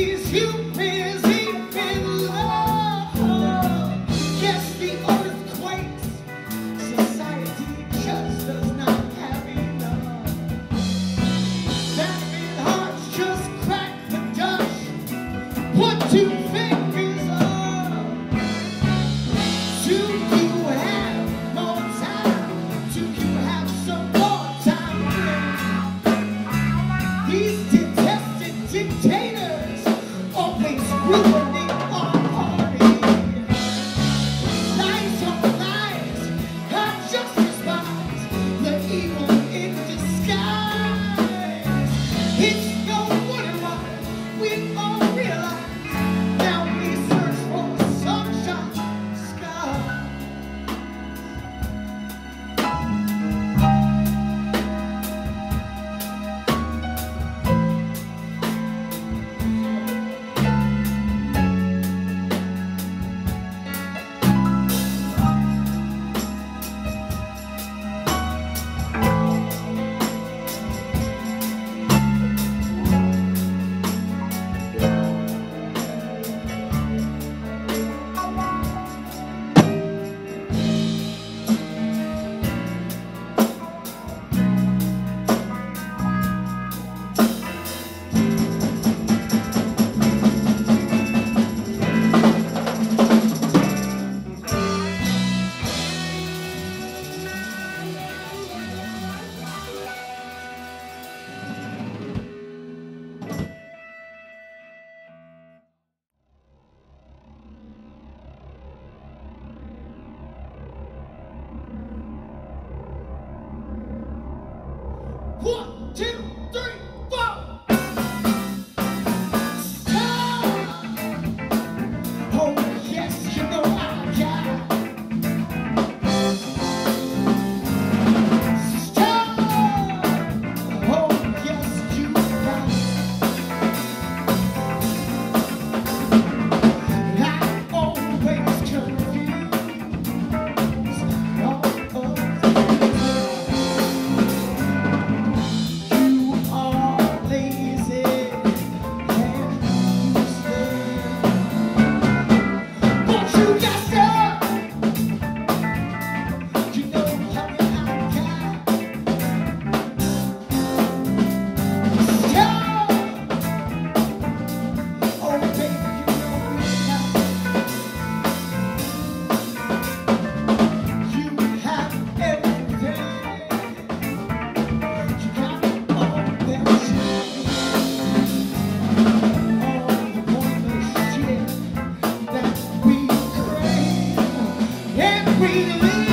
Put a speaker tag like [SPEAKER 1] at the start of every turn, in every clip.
[SPEAKER 1] Can these humans and we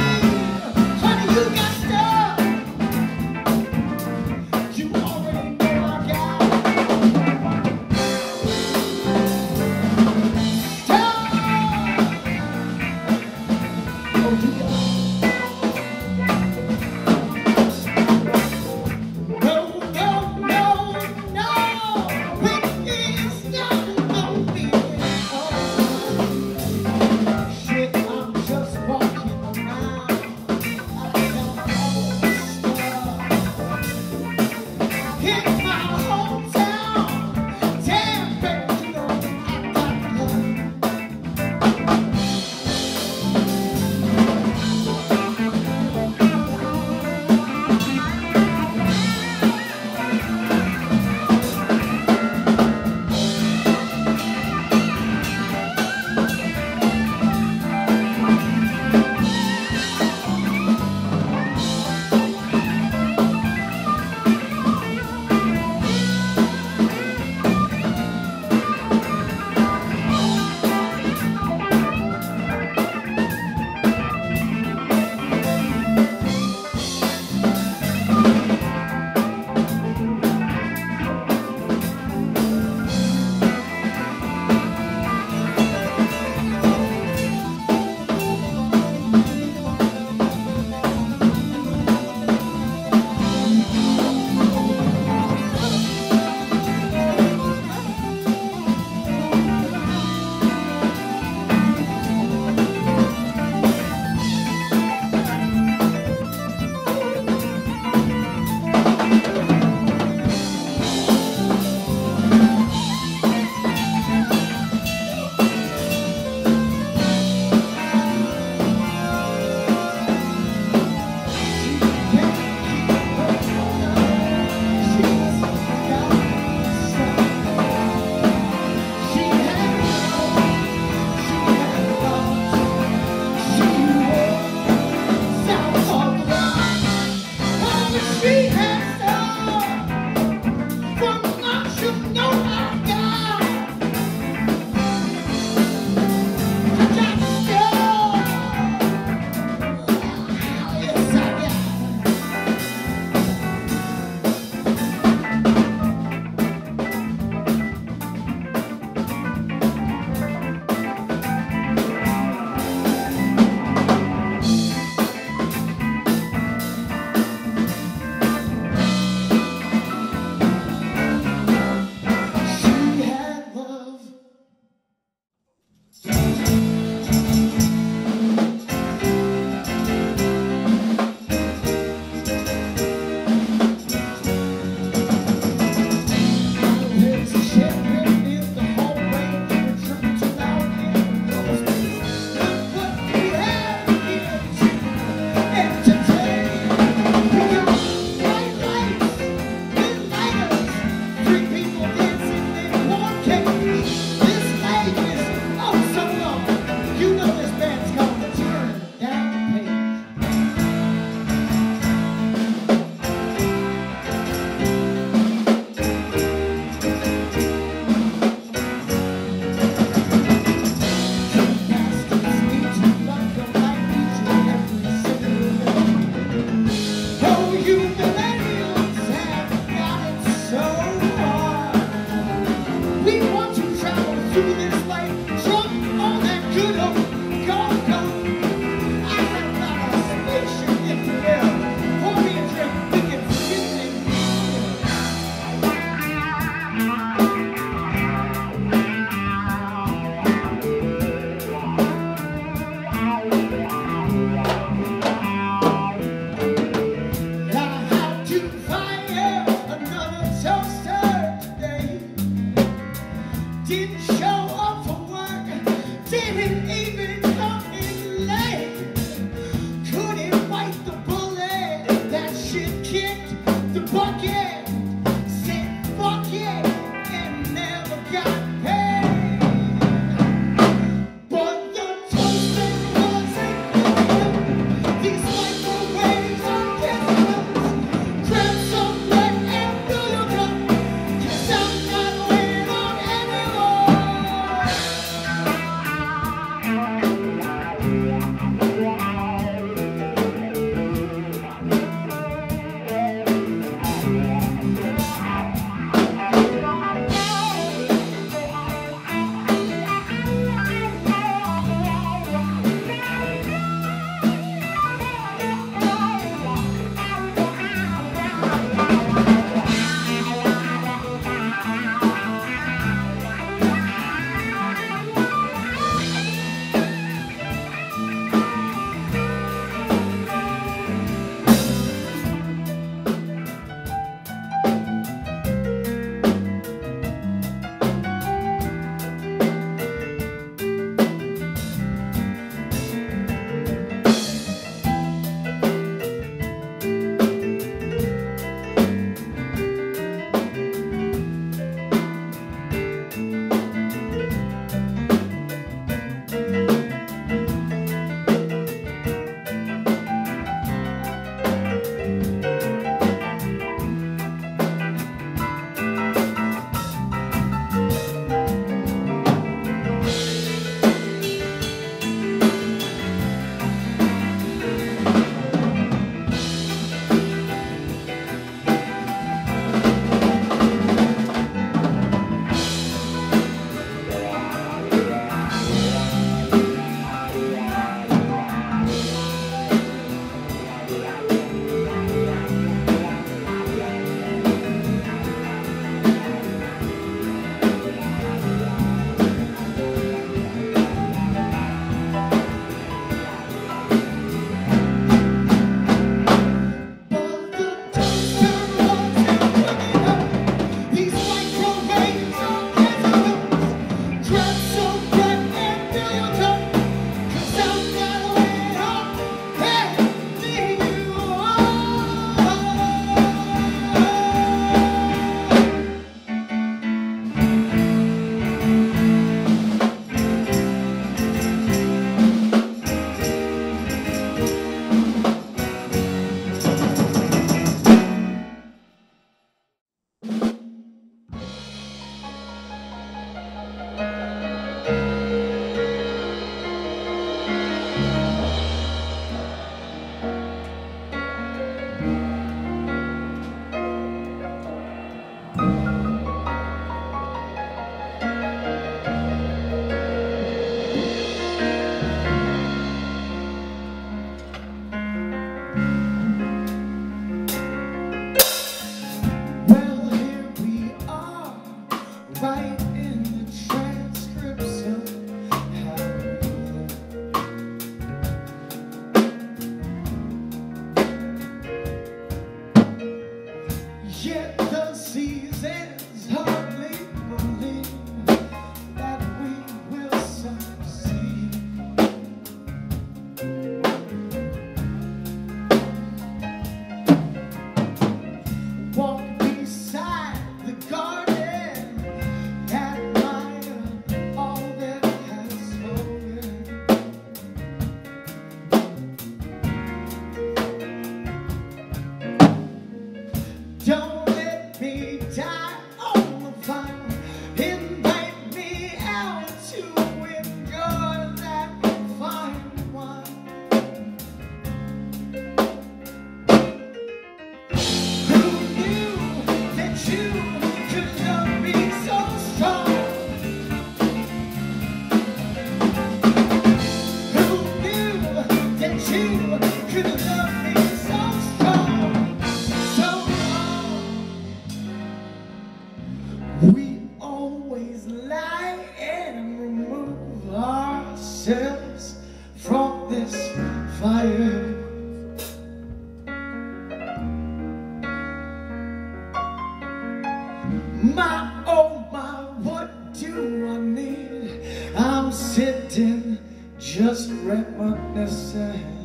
[SPEAKER 1] My, oh my, what do I need? I'm sitting just reminiscing.